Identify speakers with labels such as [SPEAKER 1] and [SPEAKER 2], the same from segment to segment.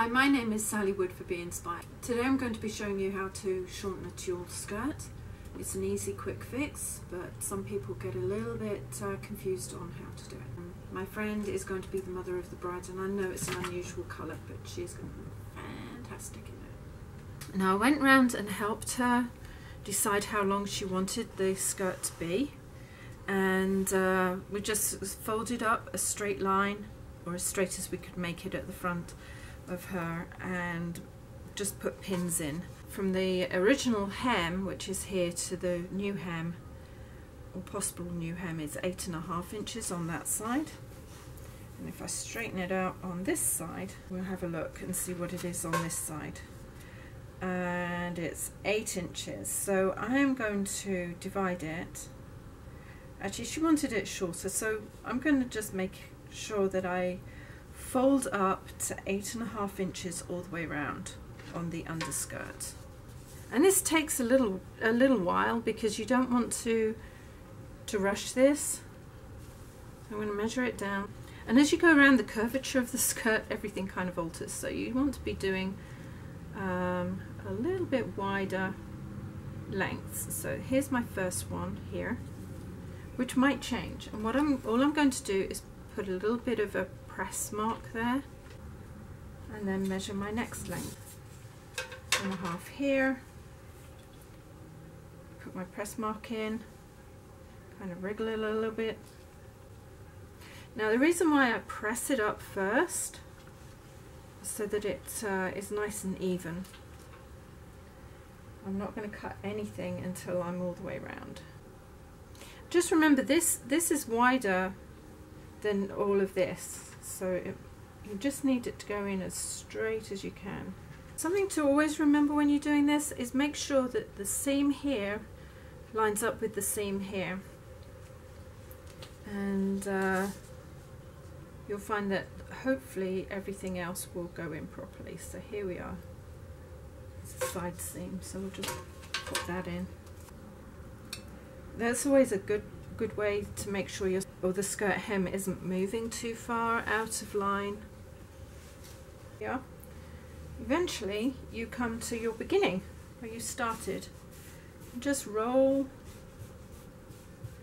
[SPEAKER 1] Hi, my name is Sally Wood for Be Inspired. Today I'm going to be showing you how to shorten a tulle skirt. It's an easy quick fix, but some people get a little bit uh, confused on how to do it. Um, my friend is going to be the mother of the bride and I know it's an unusual colour, but she's going to be fantastic in it. Now I went round and helped her decide how long she wanted the skirt to be and uh, we just folded up a straight line or as straight as we could make it at the front of her and just put pins in. From the original hem, which is here, to the new hem, or possible new hem, is eight and a half inches on that side. And if I straighten it out on this side, we'll have a look and see what it is on this side. And it's eight inches. So I'm going to divide it. Actually, she wanted it shorter, so I'm going to just make sure that I fold up to eight and a half inches all the way around on the underskirt. And this takes a little a little while because you don't want to to rush this. I'm going to measure it down. And as you go around the curvature of the skirt, everything kind of alters. So you want to be doing um, a little bit wider lengths. So here's my first one here, which might change. And what I'm all I'm going to do is put a little bit of a press mark there and then measure my next length. And a half here. Put my press mark in. Kind of wriggle it a little bit. Now the reason why I press it up first so that it uh, is nice and even I'm not going to cut anything until I'm all the way around. Just remember this this is wider than all of this so it, you just need it to go in as straight as you can. Something to always remember when you're doing this is make sure that the seam here lines up with the seam here and uh, you'll find that hopefully everything else will go in properly. So here we are. It's a side seam so we'll just put that in. That's always a good good way to make sure your or the skirt hem isn't moving too far out of line. Yeah. Eventually you come to your beginning where you started. Just roll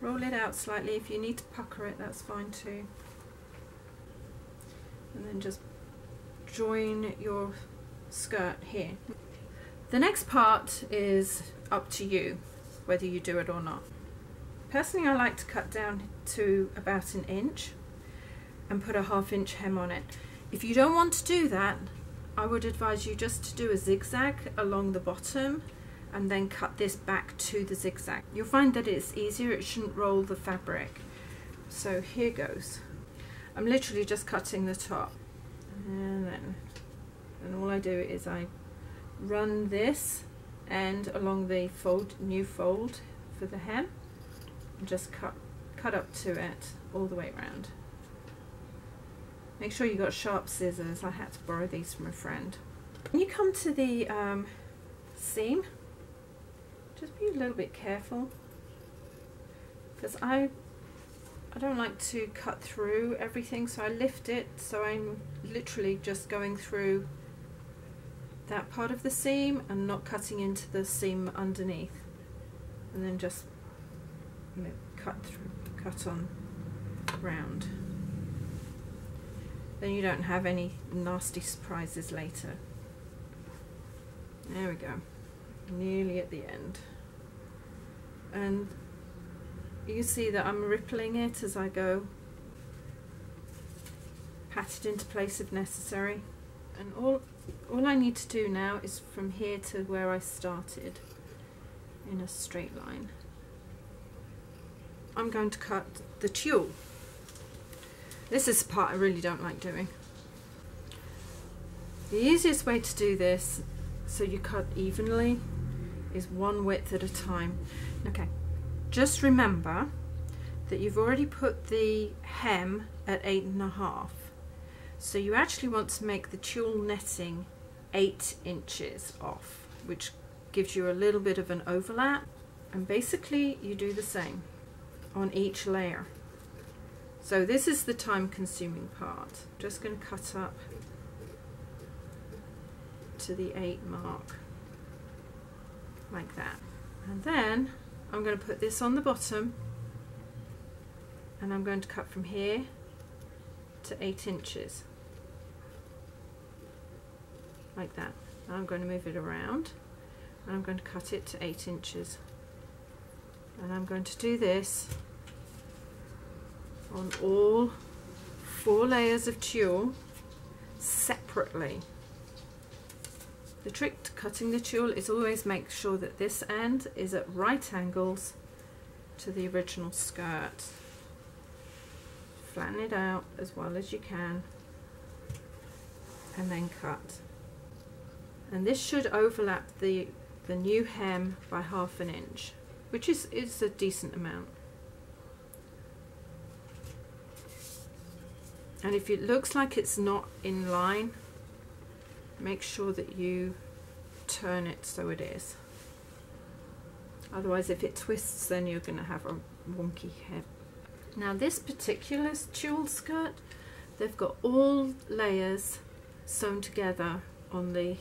[SPEAKER 1] roll it out slightly. If you need to pucker it, that's fine too. And then just join your skirt here. The next part is up to you, whether you do it or not. Personally I like to cut down to about an inch and put a half inch hem on it. If you don't want to do that I would advise you just to do a zigzag along the bottom and then cut this back to the zigzag. You'll find that it's easier, it shouldn't roll the fabric. So here goes. I'm literally just cutting the top and then and all I do is I run this end along the fold new fold for the hem just cut, cut up to it all the way around. Make sure you got sharp scissors. I had to borrow these from a friend. When you come to the um, seam, just be a little bit careful because I I don't like to cut through everything so I lift it so I'm literally just going through that part of the seam and not cutting into the seam underneath and then just you know, cut through, cut on round. Then you don't have any nasty surprises later. There we go, nearly at the end. And you see that I'm rippling it as I go. Pat it into place if necessary. And all, all I need to do now is from here to where I started in a straight line. I'm going to cut the tulle. This is the part I really don't like doing. The easiest way to do this so you cut evenly is one width at a time. Okay, just remember that you've already put the hem at eight and a half. So you actually want to make the tulle netting eight inches off, which gives you a little bit of an overlap. And basically you do the same on each layer. So this is the time consuming part. I'm Just going to cut up to the 8 mark like that and then I'm going to put this on the bottom and I'm going to cut from here to 8 inches like that I'm going to move it around and I'm going to cut it to 8 inches and I'm going to do this on all four layers of tulle separately. The trick to cutting the tulle is always make sure that this end is at right angles to the original skirt. Flatten it out as well as you can and then cut. And this should overlap the, the new hem by half an inch, which is, is a decent amount. and if it looks like it's not in line make sure that you turn it so it is. Otherwise if it twists then you're going to have a wonky head. Now this particular tulle skirt they've got all layers sewn together on the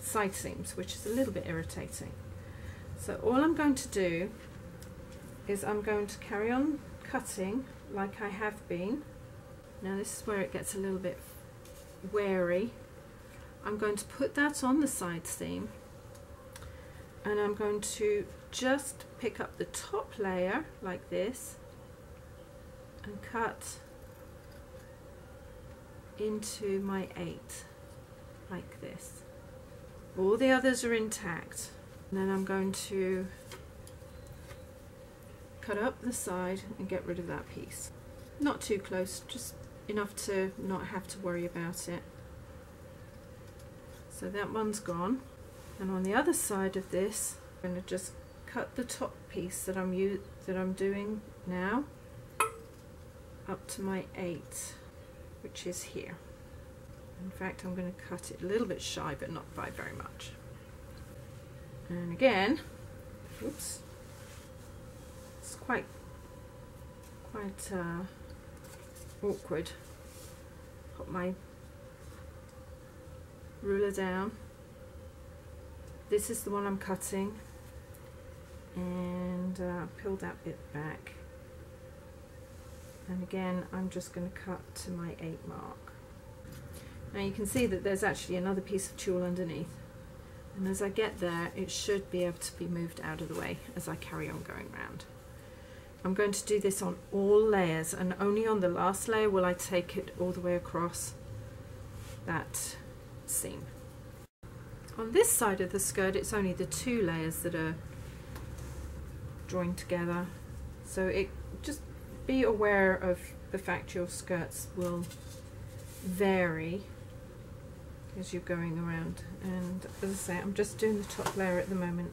[SPEAKER 1] side seams which is a little bit irritating so all I'm going to do is I'm going to carry on cutting like I have been now this is where it gets a little bit wary. I'm going to put that on the side seam and I'm going to just pick up the top layer like this and cut into my eight like this. All the others are intact. And then I'm going to cut up the side and get rid of that piece. Not too close, just enough to not have to worry about it. So that one's gone. And on the other side of this, I'm going to just cut the top piece that I'm that I'm doing now up to my eight, which is here. In fact, I'm going to cut it a little bit shy, but not by very much. And again, oops, it's quite, quite uh, awkward. Put my ruler down. This is the one I'm cutting and uh, peel that bit back and again I'm just going to cut to my 8 mark. Now you can see that there's actually another piece of tulle underneath and as I get there it should be able to be moved out of the way as I carry on going round. I'm going to do this on all layers and only on the last layer will I take it all the way across that seam. On this side of the skirt it's only the two layers that are joined together so it just be aware of the fact your skirts will vary as you're going around and as I say I'm just doing the top layer at the moment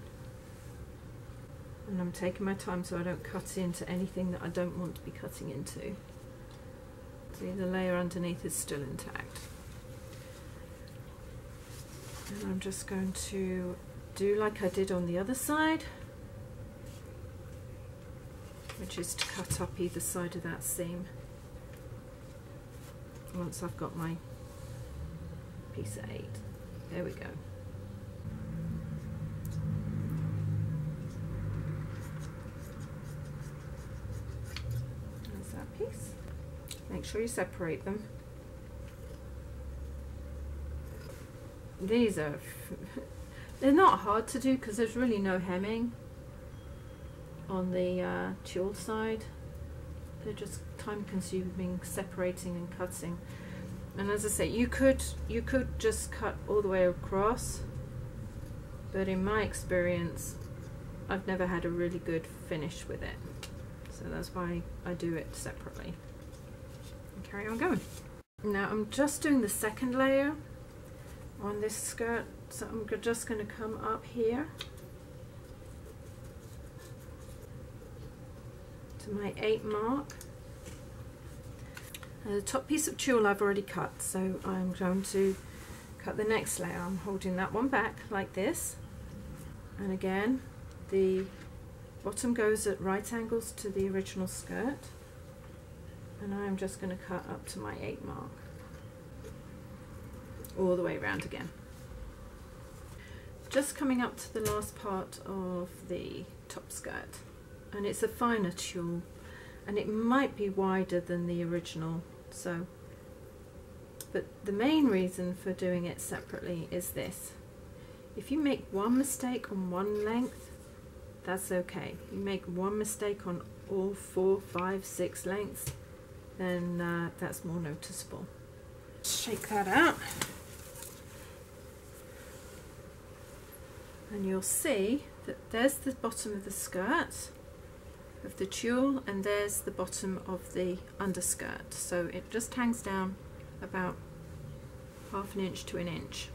[SPEAKER 1] and I'm taking my time so I don't cut into anything that I don't want to be cutting into. See the layer underneath is still intact. And I'm just going to do like I did on the other side, which is to cut up either side of that seam once I've got my piece of eight. There we go. Unsop piece. Make sure you separate them. These are, they're not hard to do because there's really no hemming on the uh, tulle side. They're just time consuming separating and cutting. And as I say, you could you could just cut all the way across, but in my experience, I've never had a really good finish with it. So that's why I do it separately carry on going. Now I'm just doing the second layer on this skirt, so I'm just going to come up here to my 8 mark. Now the top piece of tulle I've already cut, so I'm going to cut the next layer. I'm holding that one back like this, and again the bottom goes at right angles to the original skirt. And I'm just going to cut up to my 8 mark. All the way around again. Just coming up to the last part of the top skirt. And it's a finer tulle. And it might be wider than the original so but the main reason for doing it separately is this. If you make one mistake on one length that's okay. You make one mistake on all four five six lengths then uh, that's more noticeable. Shake that out. And you'll see that there's the bottom of the skirt of the tulle and there's the bottom of the underskirt. So it just hangs down about half an inch to an inch.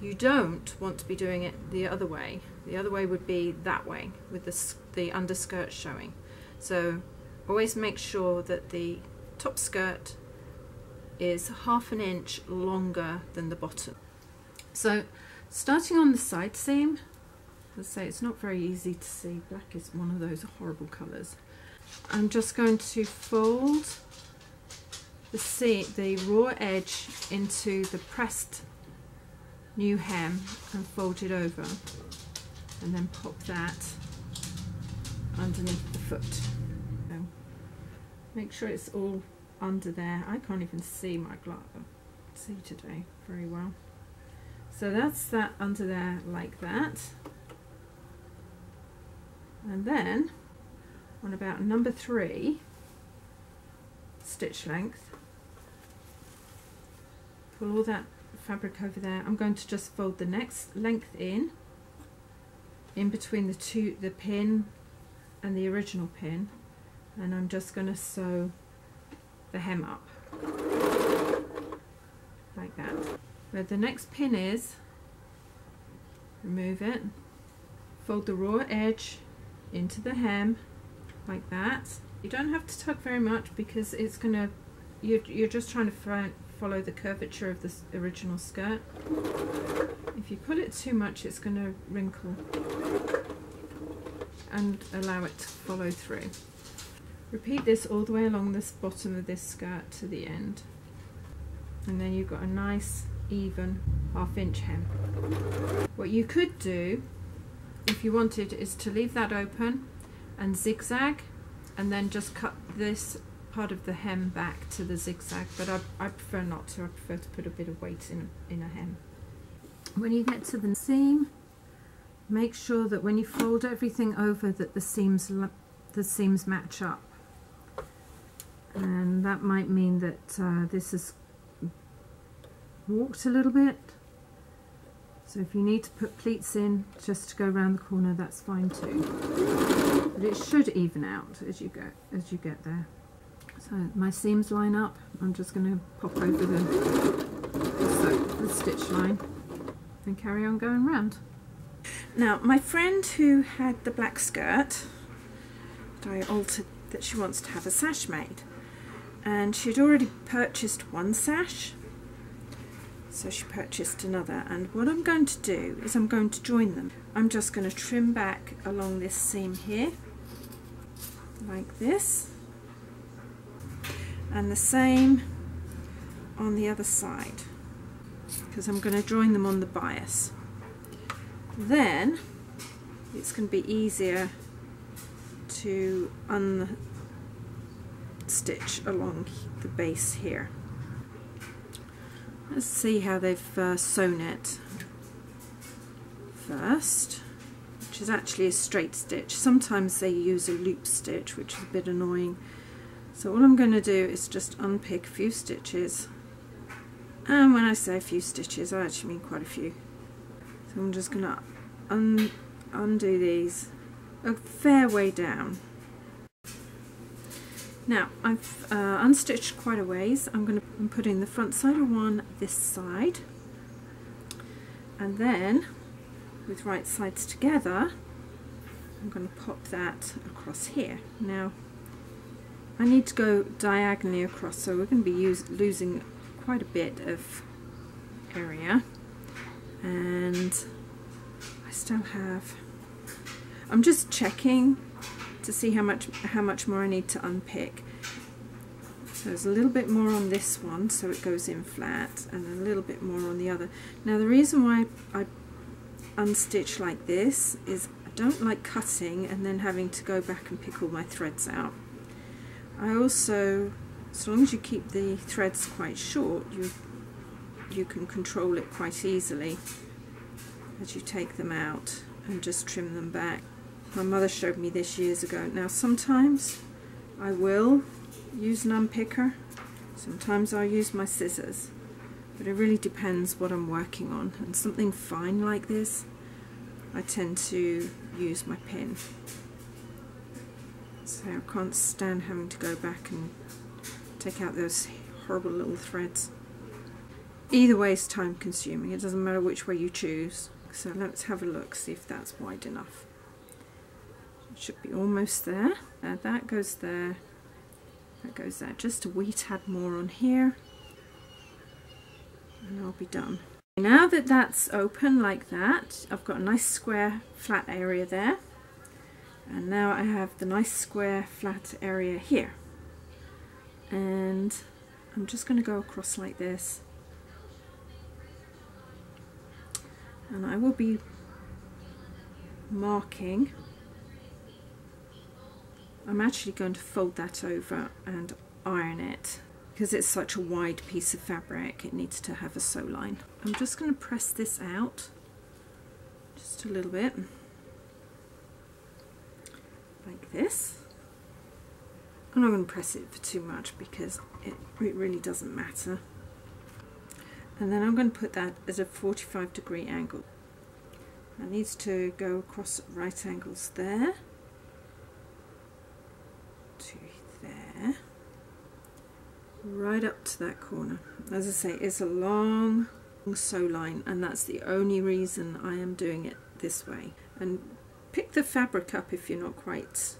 [SPEAKER 1] You don't want to be doing it the other way. The other way would be that way with the, the underskirt showing. So always make sure that the top skirt is half an inch longer than the bottom. So starting on the side seam I say it's not very easy to see. Black is one of those horrible colours. I'm just going to fold the, the raw edge into the pressed new hem and fold it over and then pop that underneath the foot. So make sure it's all under there. I can't even see my glove see today very well. So that's that under there like that and then on about number three stitch length. Pull all that fabric over there. I'm going to just fold the next length in in between the two the pin and the original pin. And I'm just going to sew the hem up. Like that. Where the next pin is remove it. Fold the raw edge into the hem like that. You don't have to tug very much because it's going to, you're, you're just trying to follow the curvature of the original skirt. If you pull it too much it's going to wrinkle and allow it to follow through. Repeat this all the way along this bottom of this skirt to the end and then you've got a nice even half inch hem. What you could do if you wanted is to leave that open and zigzag and then just cut this part of the hem back to the zigzag but I, I prefer not to. I prefer to put a bit of weight in, in a hem. When you get to the seam make sure that when you fold everything over that the seams the seams match up. And that might mean that uh, this is walked a little bit so if you need to put pleats in just to go around the corner, that's fine too. But it should even out as you go as you get there. So my seams line up. I'm just going to pop over the, the, the stitch line and carry on going round. Now my friend who had the black skirt I altered that she wants to have a sash made and she'd already purchased one sash so she purchased another and what I'm going to do is I'm going to join them. I'm just going to trim back along this seam here like this and the same on the other side because I'm going to join them on the bias. Then it's going to be easier to unstitch along the base here Let's see how they've uh, sewn it first, which is actually a straight stitch. Sometimes they use a loop stitch, which is a bit annoying. So all I'm going to do is just unpick a few stitches. And when I say a few stitches, I actually mean quite a few. So I'm just going to un undo these a fair way down. Now I've uh, unstitched quite a ways. I'm going to put in the front side of one this side and then with right sides together I'm going to pop that across here. Now I need to go diagonally across so we're going to be use, losing quite a bit of area and I still have I'm just checking to see how much how much more I need to unpick. So there's a little bit more on this one so it goes in flat and a little bit more on the other. Now the reason why I unstitch like this is I don't like cutting and then having to go back and pick all my threads out. I also, as long as you keep the threads quite short, you you can control it quite easily as you take them out and just trim them back. My mother showed me this years ago. Now sometimes I will use an unpicker, sometimes I'll use my scissors, but it really depends what I'm working on. And something fine like this, I tend to use my pin. So I can't stand having to go back and take out those horrible little threads. Either way is time consuming, it doesn't matter which way you choose. So let's have a look, see if that's wide enough. Should be almost there. Uh, that goes there, that goes there. Just a wee tad more on here and I'll be done. Now that that's open like that, I've got a nice square flat area there. And now I have the nice square flat area here. And I'm just going to go across like this and I will be marking I'm actually going to fold that over and iron it because it's such a wide piece of fabric it needs to have a sew line. I'm just going to press this out just a little bit like this. I'm not going to press it for too much because it, it really doesn't matter and then I'm going to put that at a 45 degree angle. It needs to go across right angles there to there right up to that corner. As I say, it's a long sew line and that's the only reason I am doing it this way. And pick the fabric up if you're not quite,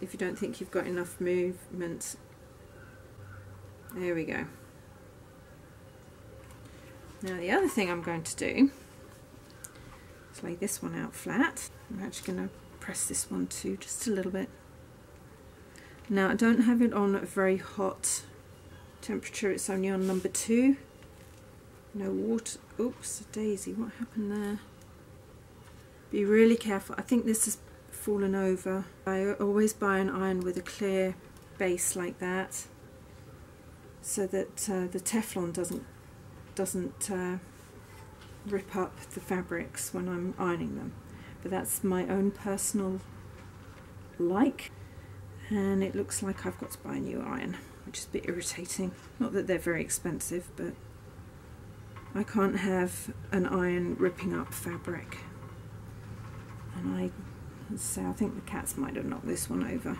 [SPEAKER 1] if you don't think you've got enough movement. There we go. Now the other thing I'm going to do is lay this one out flat. I'm actually going to press this one too just a little bit. Now I don't have it on a very hot temperature, it's only on number two. No water, oops, daisy, what happened there? Be really careful, I think this has fallen over. I always buy an iron with a clear base like that so that uh, the Teflon doesn't doesn't uh, rip up the fabrics when I'm ironing them. But that's my own personal like. And it looks like I've got to buy a new iron, which is a bit irritating. Not that they're very expensive, but I can't have an iron ripping up fabric. And I so I think the cats might have knocked this one over.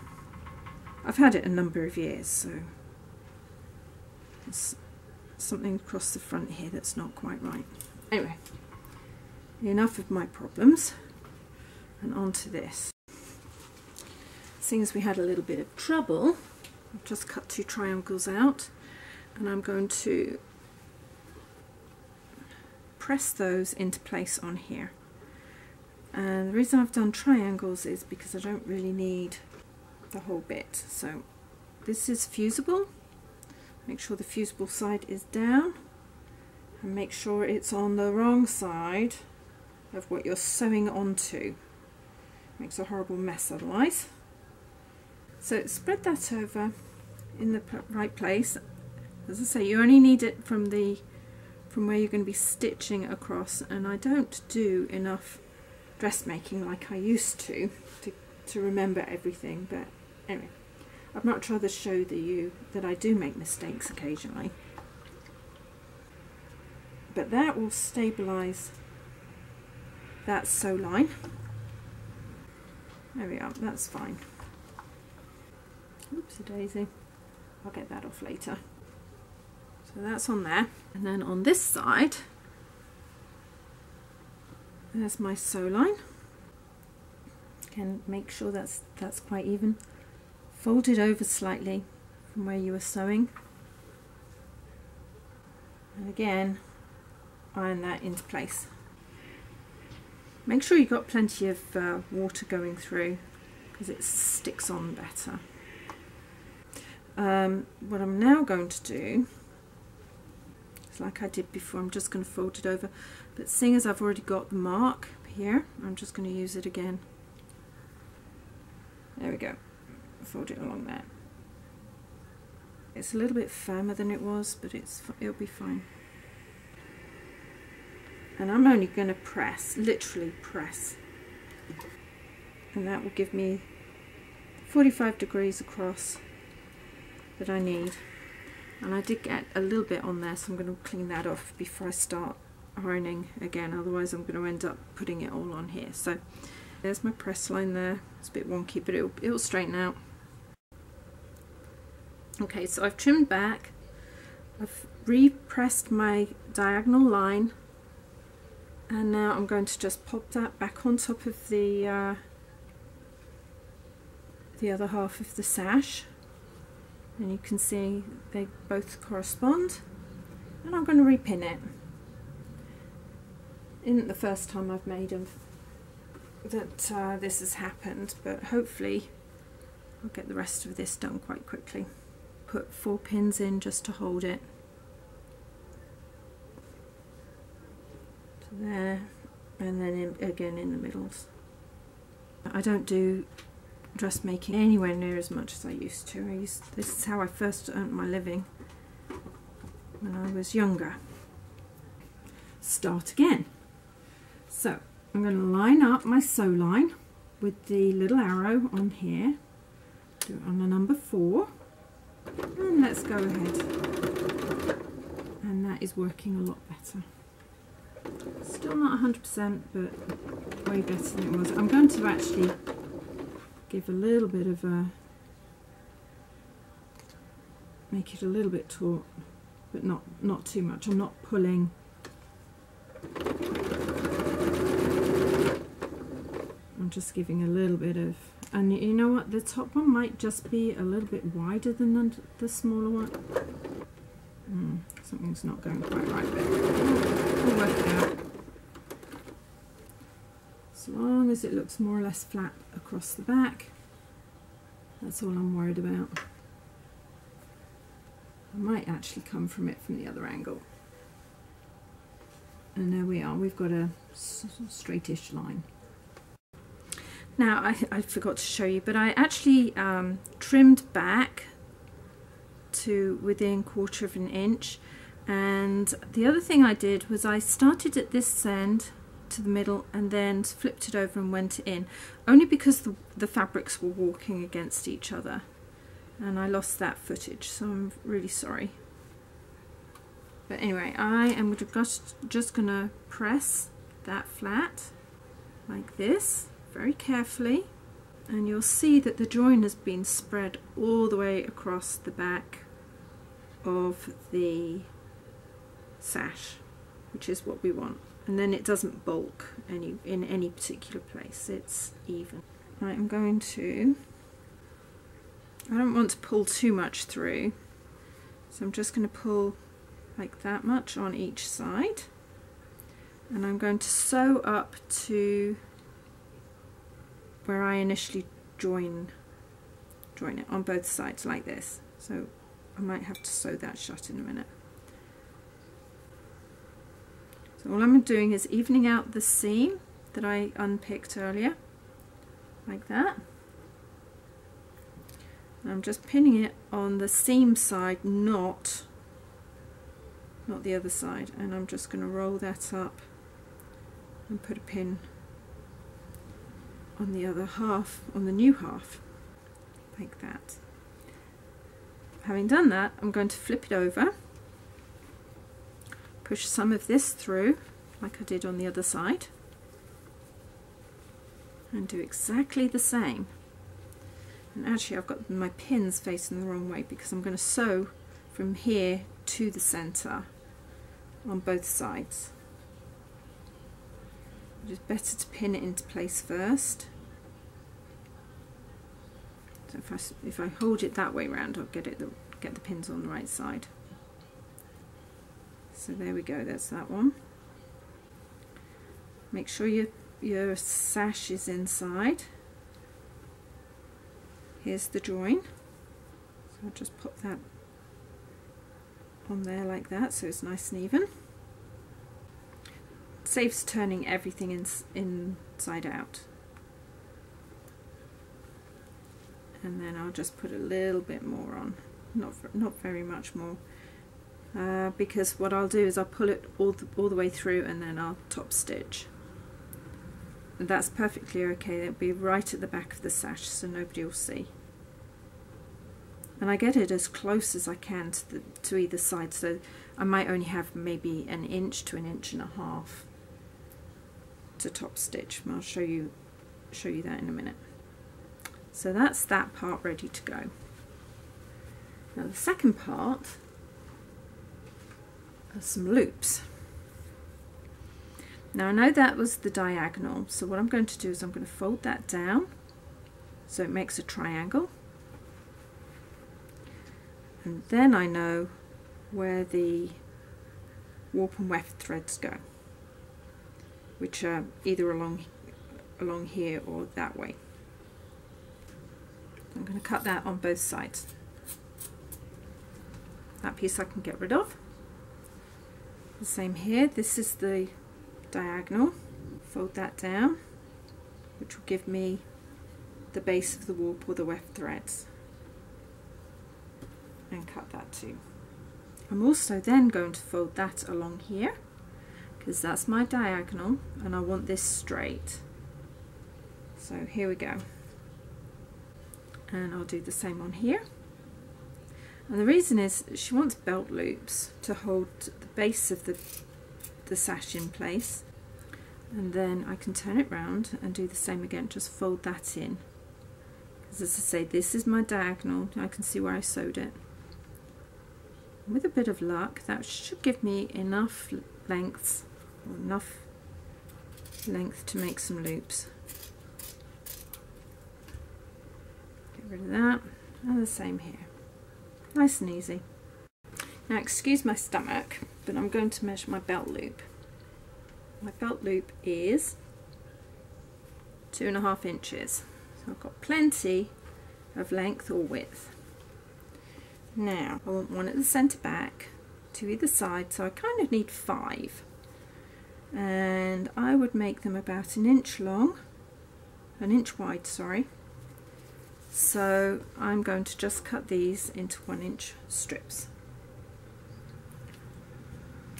[SPEAKER 1] I've had it a number of years, so something across the front here that's not quite right. Anyway, enough of my problems and on to this. Seeing as we had a little bit of trouble, I've just cut two triangles out and I'm going to press those into place on here. And the reason I've done triangles is because I don't really need the whole bit. So this is fusible Make sure the fusible side is down and make sure it's on the wrong side of what you're sewing onto. Makes a horrible mess otherwise. So spread that over in the right place. As I say, you only need it from the from where you're going to be stitching across and I don't do enough dressmaking like I used to, to to remember everything but anyway I'm not much to show the you that I do make mistakes occasionally. But that will stabilise that sew line. There we are, that's fine. Oopsie daisy. I'll get that off later. So that's on there. And then on this side, there's my sew line. Again, make sure that's that's quite even fold it over slightly from where you were sewing and again iron that into place make sure you've got plenty of uh, water going through because it sticks on better um, what I'm now going to do is like I did before I'm just going to fold it over but seeing as I've already got the mark here. I'm just going to use it again. There we go. Fold it along there. It's a little bit firmer than it was, but it's it'll be fine. And I'm only going to press, literally press. And that will give me 45 degrees across that I need. And I did get a little bit on there, so I'm going to clean that off before I start ironing again. Otherwise I'm going to end up putting it all on here. So there's my press line there. It's a bit wonky, but it'll, it'll straighten out. Okay, so I've trimmed back. I've repressed my diagonal line. And now I'm going to just pop that back on top of the uh, the other half of the sash and you can see they both correspond. And I'm going to repin it. Isn't the first time I've made of that uh, this has happened but hopefully I'll get the rest of this done quite quickly. Put four pins in just to hold it. There and then in, again in the middles. I don't do dressmaking anywhere near as much as I used to. I used, this is how I first earned my living when I was younger. Start again. So I'm going to line up my sew line with the little arrow on here. Do it on the number four. And let's go ahead. And that is working a lot better. Still not 100% but way better than it was. I'm going to actually give a little bit of a make it a little bit taut but not not too much. I'm not pulling. I'm just giving a little bit of and you know what? The top one might just be a little bit wider than the, the smaller one. Mm, something's not going quite right there. We'll work it out as long as it looks more or less flat across the back. That's all I'm worried about. I might actually come from it from the other angle. And there we are. We've got a straightish line. Now I, I forgot to show you but I actually um, trimmed back to within quarter of an inch. And the other thing I did was I started at this end to the middle and then flipped it over and went in only because the, the fabrics were walking against each other. And I lost that footage so I'm really sorry. But anyway I am just, just gonna press that flat like this very carefully. And you'll see that the join has been spread all the way across the back of the sash which is what we want and then it doesn't bulk any in any particular place. It's even. Right I'm going to I don't want to pull too much through. So I'm just going to pull like that much on each side. And I'm going to sew up to where I initially join join it on both sides like this. So I might have to sew that shut in a minute so all I'm doing is evening out the seam that I unpicked earlier, like that. And I'm just pinning it on the seam side, not, not the other side. And I'm just going to roll that up and put a pin on the other half, on the new half, like that. Having done that, I'm going to flip it over push some of this through like I did on the other side and do exactly the same. And actually I've got my pins facing the wrong way because I'm going to sew from here to the center on both sides. It's better to pin it into place first. So if I, if I hold it that way around I'll get it the, get the pins on the right side so there we go that's that one. Make sure your your sash is inside. Here's the join so I'll just put that on there like that so it's nice and even. Saves turning everything in, inside out. And then I'll just put a little bit more on, not, not very much more. Uh, because what I'll do is I'll pull it all the, all the way through and then I'll top stitch. And that's perfectly okay, it'll be right at the back of the sash so nobody will see. And I get it as close as I can to, the, to either side so I might only have maybe an inch to an inch and a half to top stitch. I'll show you show you that in a minute. So that's that part ready to go. Now the second part some loops. Now I know that was the diagonal, so what I'm going to do is I'm going to fold that down so it makes a triangle. And then I know where the warp and weft threads go, which are either along along here or that way. I'm going to cut that on both sides. That piece I can get rid of. The same here, this is the diagonal. Fold that down, which will give me the base of the warp or the weft threads. And cut that too. I'm also then going to fold that along here because that's my diagonal and I want this straight. So here we go. And I'll do the same on here. And the reason is she wants belt loops to hold the base of the, the sash in place. And then I can turn it round and do the same again, just fold that in. Because as I say, this is my diagonal, I can see where I sewed it. With a bit of luck, that should give me enough lengths, or enough length to make some loops. Get rid of that, and the same here. Nice and easy. Now excuse my stomach, but I'm going to measure my belt loop. My belt loop is two and a half inches. So I've got plenty of length or width. Now I want one at the centre back, to either side, so I kind of need five. And I would make them about an inch long, an inch wide, sorry, so I'm going to just cut these into one inch strips.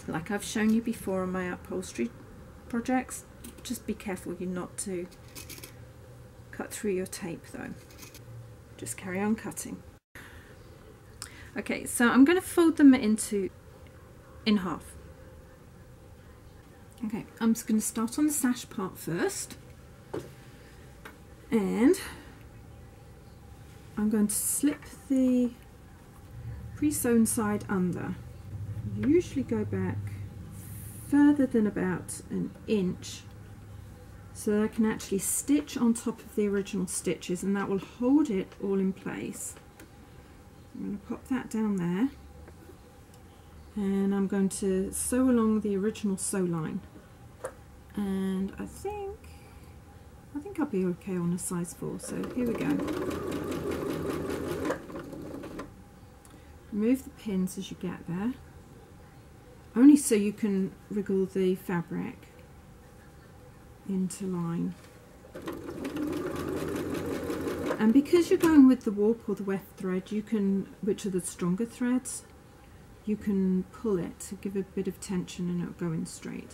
[SPEAKER 1] Like I've shown you before on my upholstery projects, just be careful you not to cut through your tape though. Just carry on cutting. Okay, so I'm going to fold them into in half. Okay, I'm just going to start on the sash part first. And I'm going to slip the pre-sewn side under. Usually go back further than about an inch so that I can actually stitch on top of the original stitches and that will hold it all in place. I'm going to pop that down there and I'm going to sew along the original sew line and I think I think I'll be okay on a size 4 so here we go remove the pins as you get there. Only so you can wriggle the fabric into line. And because you're going with the warp or the weft thread you can which are the stronger threads you can pull it to give a bit of tension and it'll go in straight.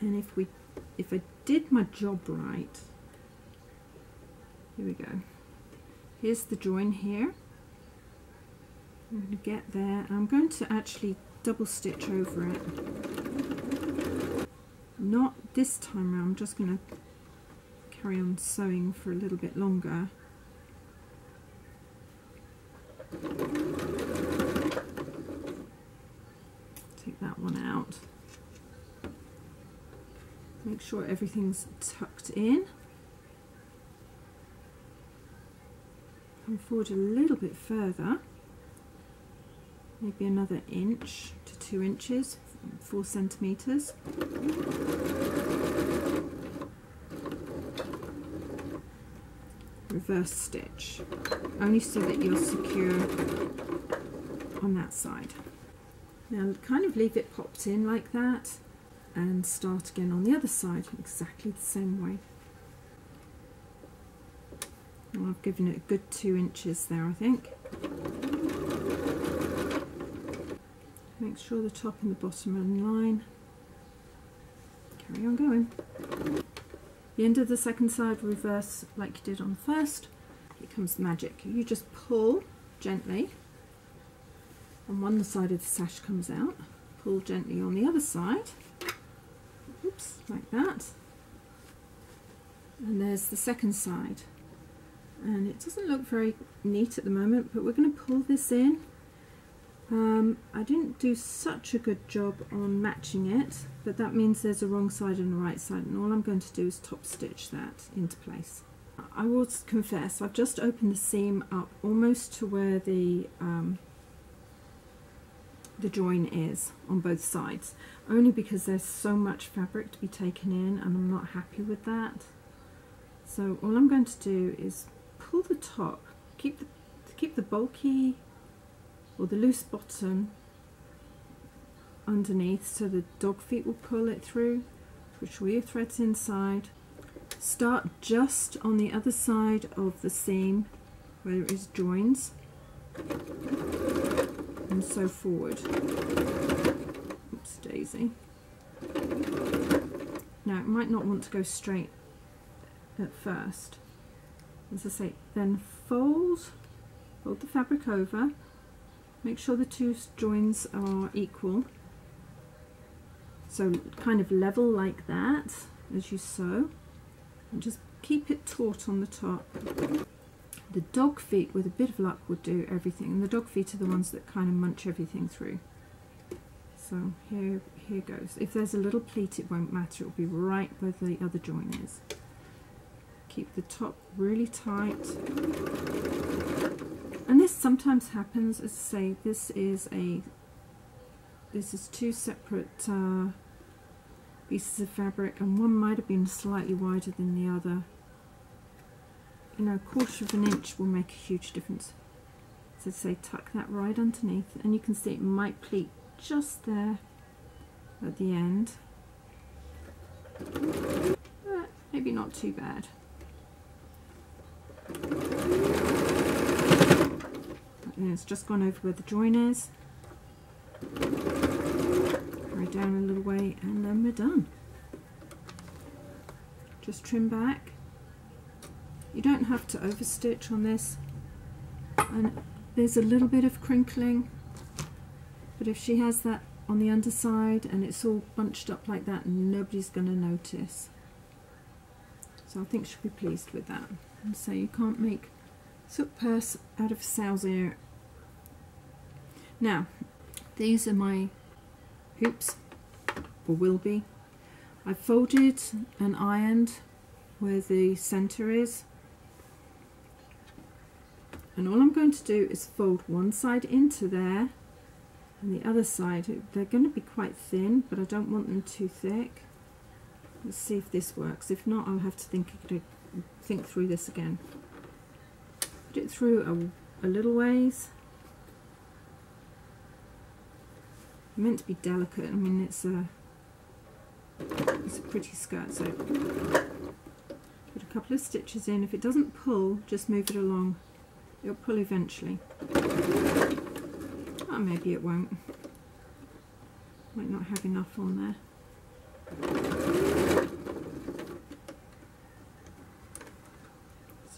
[SPEAKER 1] And if we if I did my job right here we go here's the join here. I'm going to get there. I'm going to actually double stitch over it. Not this time around I'm just going to carry on sewing for a little bit longer. Take that one out. Make sure everything's tucked in come forward a little bit further, maybe another inch to two inches, four centimetres. Reverse stitch, only so that you're secure on that side. Now kind of leave it popped in like that and start again on the other side exactly the same way. And I've given it a good two inches there I think. Make sure the top and the bottom are in line. Carry on going. The end of the second side reverse like you did on the first. Here comes the magic. You just pull gently on one side of the sash comes out. Pull gently on the other side. Oops, like that. And there's the second side. And it doesn't look very neat at the moment, but we're going to pull this in. Um, I didn't do such a good job on matching it, but that means there's a wrong side and a right side, and all I'm going to do is top stitch that into place. I will confess, I've just opened the seam up almost to where the um, the join is on both sides only because there's so much fabric to be taken in and I'm not happy with that so all I'm going to do is pull the top keep the keep the bulky or the loose bottom underneath so the dog feet will pull it through push all your threads inside start just on the other side of the seam where it is joins and so forward. Oops, daisy. Now it might not want to go straight at first. As I say, then fold, fold the fabric over, make sure the two joins are equal. So kind of level like that as you sew and just keep it taut on the top. The dog feet, with a bit of luck, would do everything. And the dog feet are the ones that kind of munch everything through. So here, here goes. If there's a little pleat, it won't matter. It'll be right where the other join is. The top really tight. And this sometimes happens, as I say, this is a, this is two separate uh, pieces of fabric and one might have been slightly wider than the other you know, a quarter of an inch will make a huge difference. So say tuck that right underneath and you can see it might pleat just there at the end. But maybe not too bad. And it's just gone over where the join is. Carry down a little way and then we're done. Just trim back you don't have to overstitch on this. And there's a little bit of crinkling, but if she has that on the underside and it's all bunched up like that, nobody's going to notice. So I think she'll be pleased with that. And so you can't make silk purse out of sow's ear. Now, these are my hoops, or will be. I've folded and ironed where the centre is and all I'm going to do is fold one side into there and the other side they're going to be quite thin but I don't want them too thick let's see if this works if not I'll have to think think through this again put it through a, a little ways meant to be delicate I mean it's a it's a pretty skirt so put a couple of stitches in if it doesn't pull just move it along It'll pull eventually. Oh, maybe it won't. Might not have enough on there.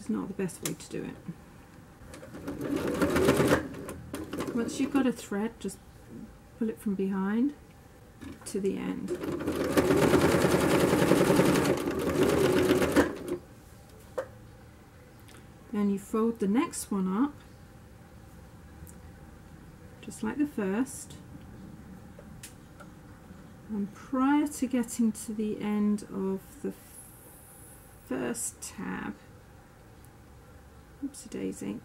[SPEAKER 1] Is not the best way to do it. Once you've got a thread, just pull it from behind to the end. Then you fold the next one up, just like the first. And prior to getting to the end of the first tab, oopsie daisy,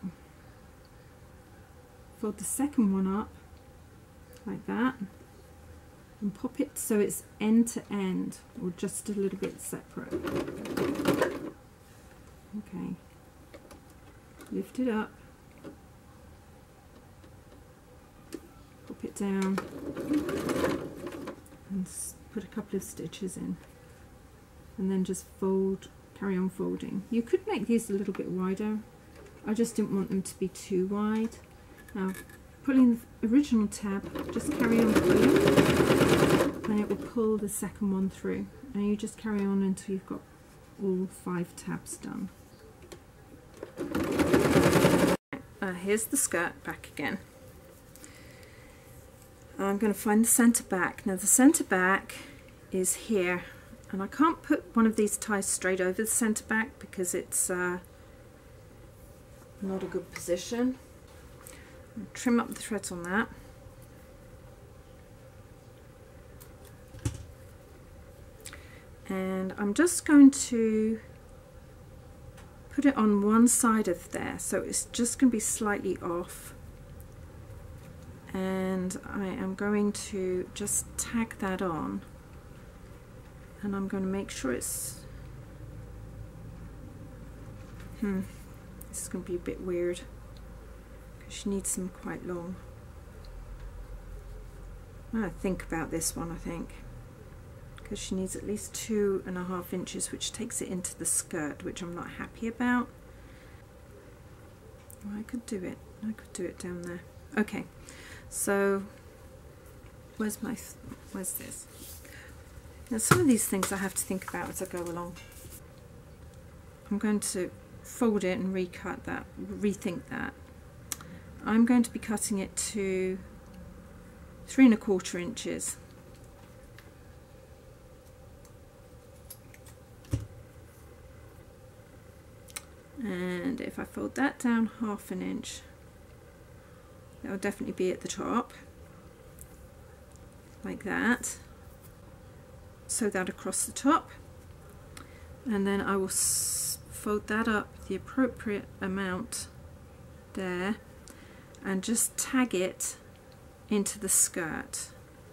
[SPEAKER 1] fold the second one up like that and pop it so it's end to end or just a little bit separate. Okay. Lift it up, pop it down. And put a couple of stitches in. And then just fold carry on folding. You could make these a little bit wider I just didn't want them to be too wide. Now pulling the original tab just carry on pulling and it will pull the second one through. And you just carry on until you've got all five tabs done. Uh, here's the skirt back again. I'm going to find the centre back. Now the centre back is here and I can't put one of these ties straight over the centre back because it's uh, not a good position. trim up the threads on that. And I'm just going to put it on one side of there so it's just going to be slightly off and I am going to just tack that on and I'm going to make sure it's hmm this is going to be a bit weird. Because she needs them quite long. To think about this one I think. Because she needs at least two and a half inches which takes it into the skirt which I'm not happy about. Well, I could do it. I could do it down there. Okay. So where's my where's this? Now some of these things I have to think about as I go along. I'm going to fold it and recut that rethink that. I'm going to be cutting it to three and a quarter inches. And if I fold that down half an inch That'll definitely be at the top, like that. Sew that across the top, and then I will fold that up the appropriate amount there, and just tag it into the skirt.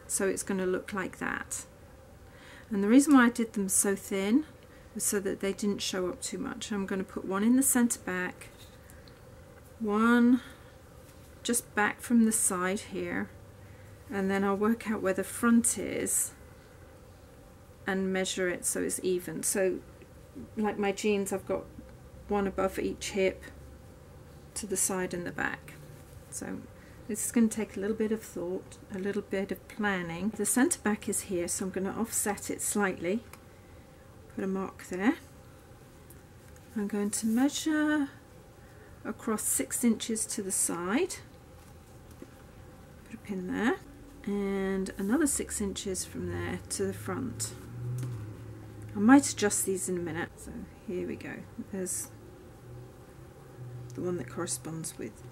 [SPEAKER 1] So it's going to look like that. And the reason why I did them so thin was so that they didn't show up too much. I'm going to put one in the centre back, one just back from the side here and then I'll work out where the front is and measure it so it's even so like my jeans I've got one above each hip to the side and the back. So this is going to take a little bit of thought a little bit of planning. The center back is here so I'm going to offset it slightly. Put a mark there. I'm going to measure across six inches to the side. Put a pin there. And another six inches from there to the front. I might adjust these in a minute. So here we go. There's the one that corresponds with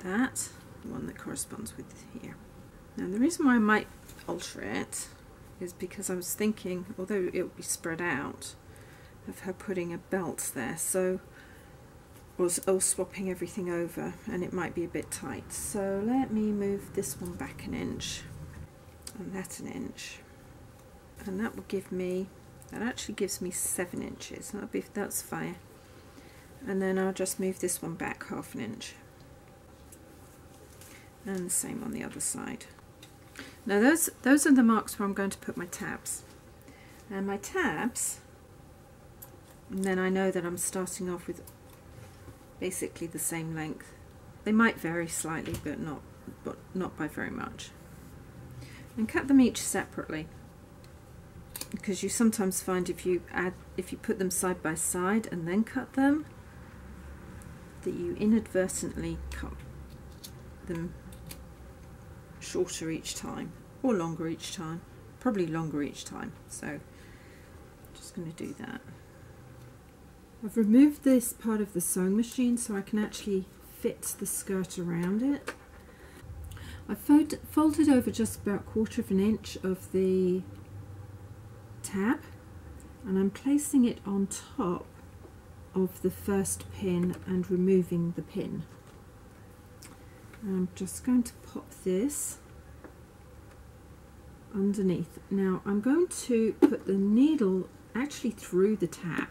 [SPEAKER 1] that, the one that corresponds with here. Now the reason why I might alter it is because I was thinking, although it will be spread out, of her putting a belt there. So was all swapping everything over and it might be a bit tight. So let me move this one back an inch and that an inch and that will give me, that actually gives me seven inches. That'll be, that's fine. And then I'll just move this one back half an inch. And the same on the other side. Now those, those are the marks where I'm going to put my tabs. And my tabs, and then I know that I'm starting off with basically the same length. They might vary slightly, but not, but not by very much. And cut them each separately because you sometimes find if you add if you put them side by side and then cut them that you inadvertently cut them shorter each time or longer each time probably longer each time so I'm just going to do that I've removed this part of the sewing machine so I can actually fit the skirt around it. I've folded over just about a quarter of an inch of the tab and I'm placing it on top of the first pin and removing the pin. I'm just going to pop this underneath. Now I'm going to put the needle actually through the tab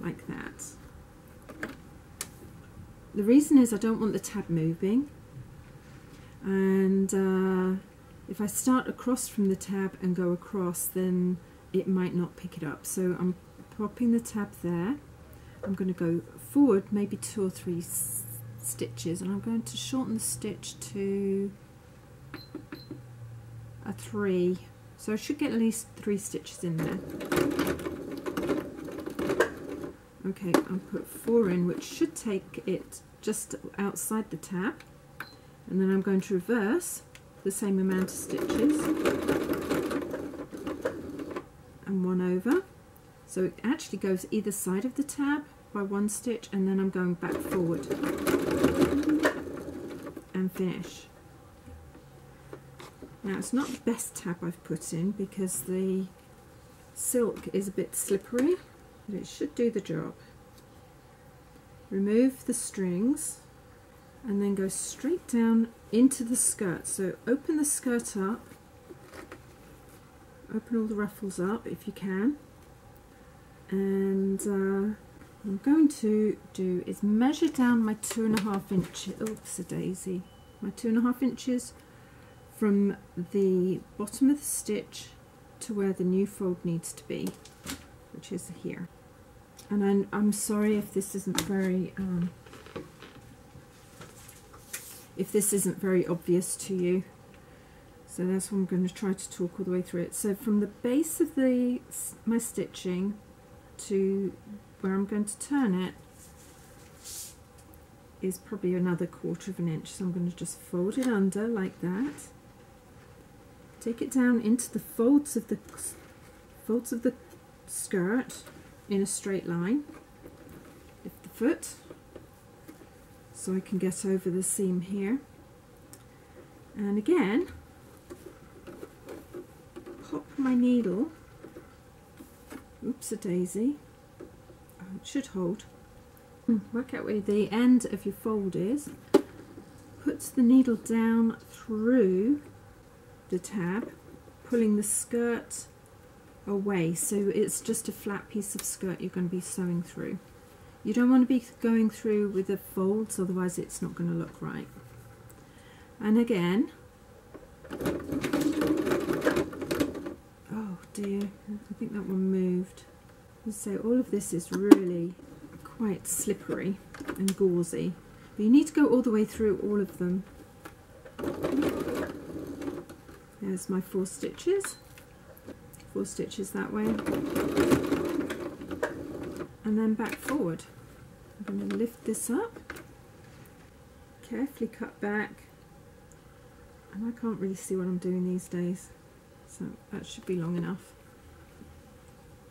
[SPEAKER 1] like that. The reason is I don't want the tab moving and uh, if I start across from the tab and go across then it might not pick it up. So I'm popping the tab there. I'm going to go forward maybe two or three stitches and I'm going to shorten the stitch to a three. So I should get at least three stitches in there. Okay I'll put four in which should take it just outside the tab. And then I'm going to reverse the same amount of stitches. And one over. So it actually goes either side of the tab by one stitch and then I'm going back forward. And finish. Now it's not the best tab I've put in because the silk is a bit slippery but it should do the job. Remove the strings and then go straight down into the skirt. So open the skirt up, open all the ruffles up if you can, and uh, I'm going to do is measure down my two and a half inches, oops a daisy, my two and a half inches from the bottom of the stitch to where the new fold needs to be, which is here. And I'm, I'm sorry if this isn't very um, if this isn't very obvious to you. So that's what I'm going to try to talk all the way through it. So from the base of the my stitching to where I'm going to turn it is probably another quarter of an inch. So I'm going to just fold it under like that. Take it down into the folds of the folds of the skirt in a straight line. Lift the foot so I can get over the seam here. And again, pop my needle, oops a daisy, oh, it should hold, hmm, work out where the end of your fold is, put the needle down through the tab, pulling the skirt away. So it's just a flat piece of skirt you're going to be sewing through. You don't want to be going through with the folds, otherwise it's not going to look right. And again, oh dear, I think that one moved. So all of this is really quite slippery and gauzy. But you need to go all the way through all of them. There's my four stitches. Four stitches that way and then back forward. I'm going to lift this up, carefully cut back, and I can't really see what I'm doing these days, so that should be long enough.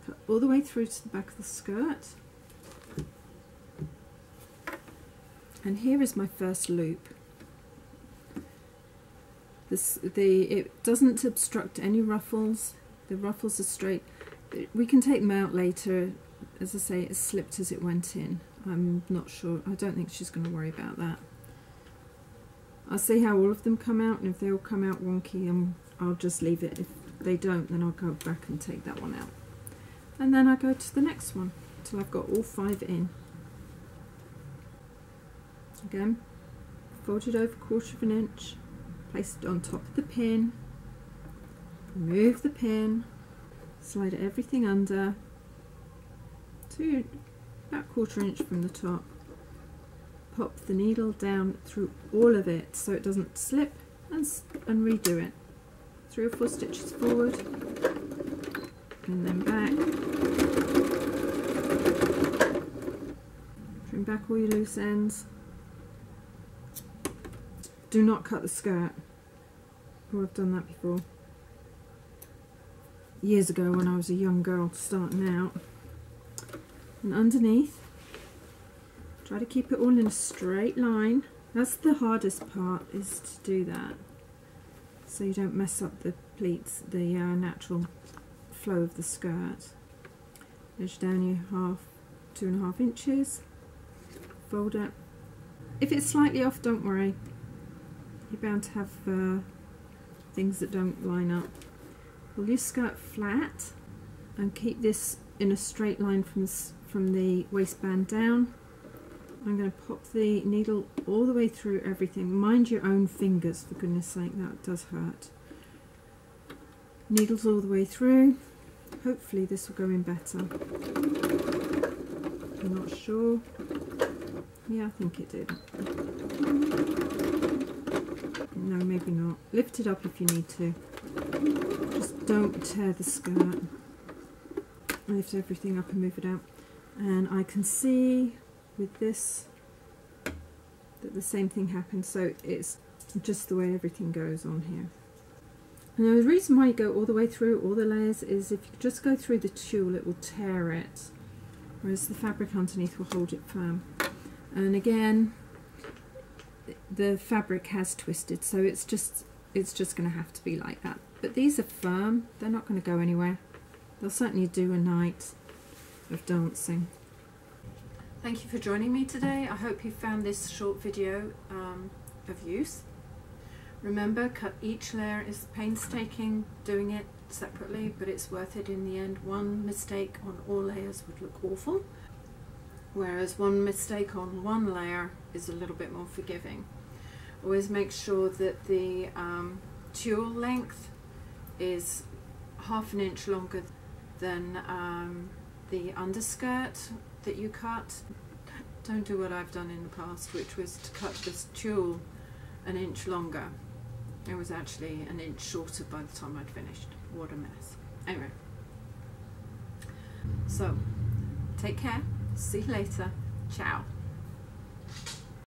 [SPEAKER 1] Cut all the way through to the back of the skirt. And here is my first loop. This, the, it doesn't obstruct any ruffles, the ruffles are straight. We can take them out later as I say, it slipped as it went in. I'm not sure. I don't think she's going to worry about that. I'll see how all of them come out, and if they all come out wonky, um, I'll just leave it. If they don't, then I'll go back and take that one out. And then I go to the next one, until I've got all five in. Again, fold it over a quarter of an inch, place it on top of the pin, remove the pin, slide everything under, about quarter inch from the top. Pop the needle down through all of it so it doesn't slip and, and redo it. Three or four stitches forward and then back. Trim back all your loose ends. Do not cut the skirt. Oh, I've done that before. Years ago when I was a young girl starting out and underneath try to keep it all in a straight line. That's the hardest part is to do that. So you don't mess up the pleats the uh, natural flow of the skirt. Measure down your half two and a half inches. Fold it. If it's slightly off don't worry. You're bound to have uh, things that don't line up. Pull your skirt flat and keep this in a straight line from from the waistband down I'm going to pop the needle all the way through everything. Mind your own fingers, for goodness sake, that does hurt. Needles all the way through. Hopefully this will go in better. I'm not sure. Yeah, I think it did. No, maybe not. Lift it up if you need to. Just don't tear the skirt. Lift everything up and move it out. And I can see with this that the same thing happens. So it's just the way everything goes on here. And the reason why you go all the way through all the layers is if you just go through the tulle it will tear it whereas the fabric underneath will hold it firm and again the fabric has twisted so it's just it's just going to have to be like that but these are firm they're not going to go anywhere they'll certainly do a night of dancing. Thank you for joining me today. I hope you found this short video um, of use. Remember cut each layer is painstaking doing it separately but it's worth it in the end. One mistake on all layers would look awful whereas one mistake on one layer is a little bit more forgiving. Always make sure that the um, tulle length is half an inch longer than um, the underskirt that you cut. Don't do what I've done in the past, which was to cut this tulle an inch longer. It was actually an inch shorter by the time I'd finished. What a mess. Anyway, so take care. See you later. Ciao.